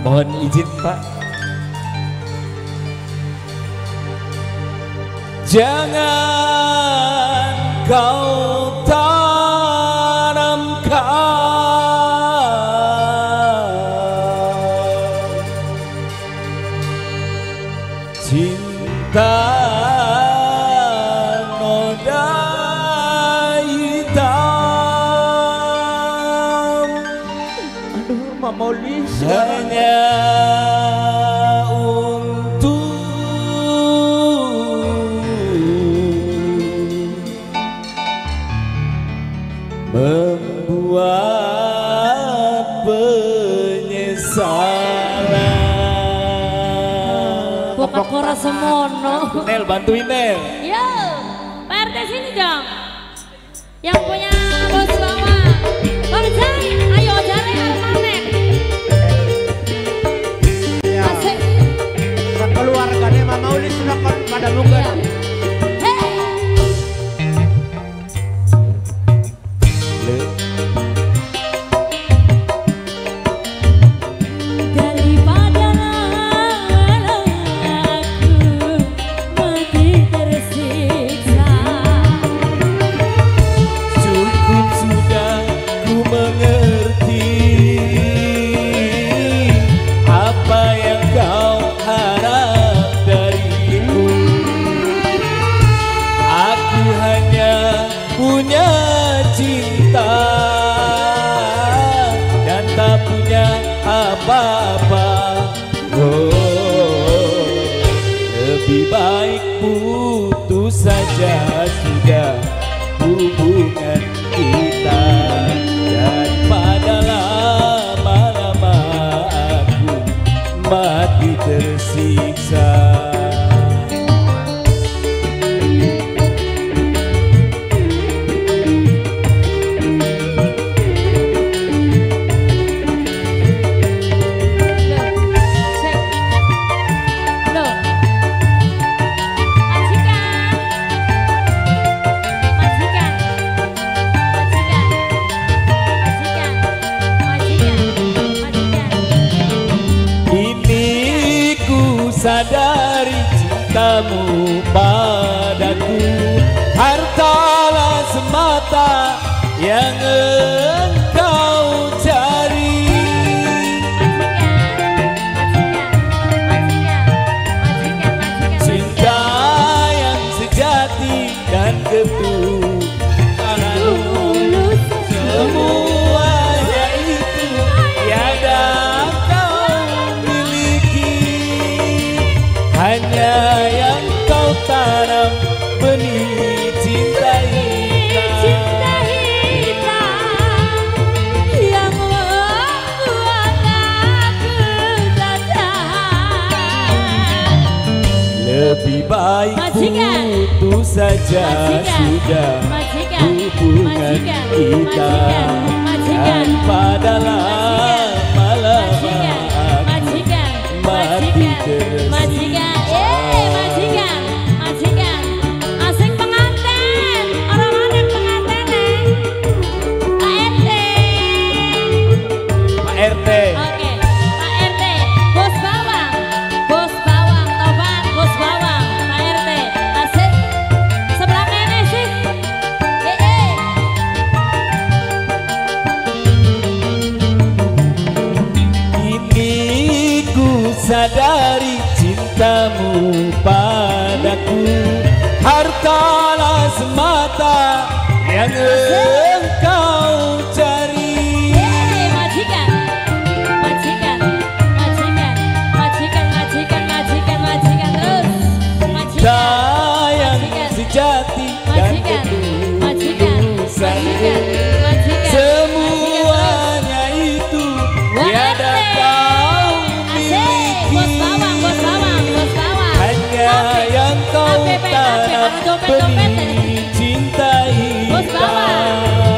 Mohon izin Pak. Jangan kau Hanya untuk membuat penyesalan. Bukan kora semono. Nel bantuin Nel. Yo, Pak RT sini dong. Yang punya lebih baik putus saja sudah hubungan kita daripada lama-lama aku mati tersiksa. Sadari cintamu Majikan. putus saja sudah hubungan kita. Daripada lama-lama Hartalah semata yang engkau cari. Eh, majikan, majikan, majikan, majikan, majikan, majikan, majikan terus, majikan, Cinta yang Majikan. sejati dompet-dompet. benih cinta Bos hitam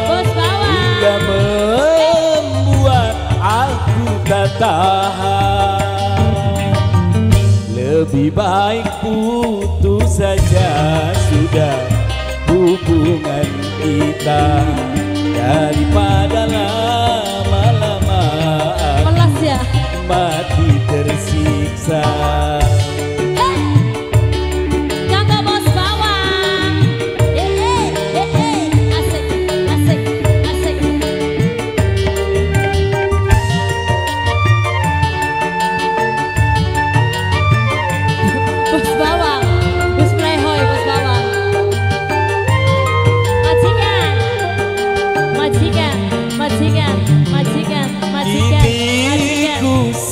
bos bawang. Hingga membuat aku tak tahan Lebih baik putus saja sudah hubungan kita Daripada lama-lama ya. mati tersiksa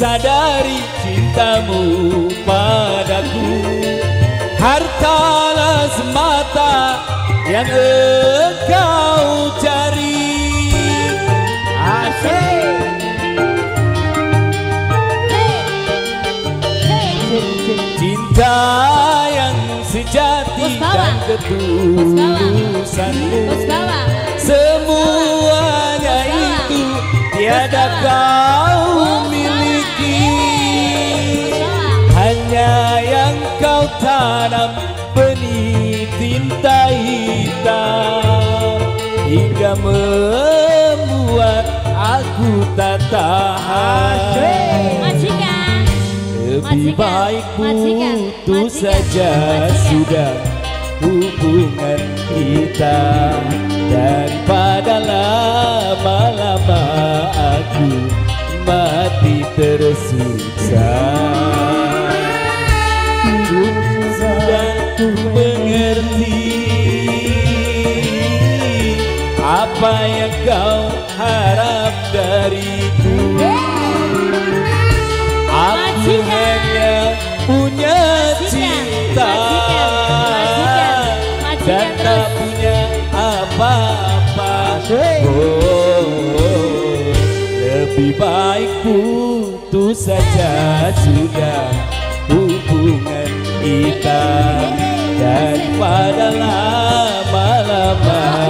sadari cintamu padaku. Hartalah semata yang engkau cari. Asik. Cinta yang sejati dan ketulusanmu. Semuanya itu tiada kau tanam benih tinta hitam Hingga membuat aku tak tahan. Lebih baik putus saja sudah hubungan kita. Daripada lama-lama aku mati tersiksa apa yang kau harap dariku. Aku hanya punya cinta. Dan tak punya apa-apa. Oh, Lebih baik putus saja. Sudah hubungan kita. Daripada lama-lama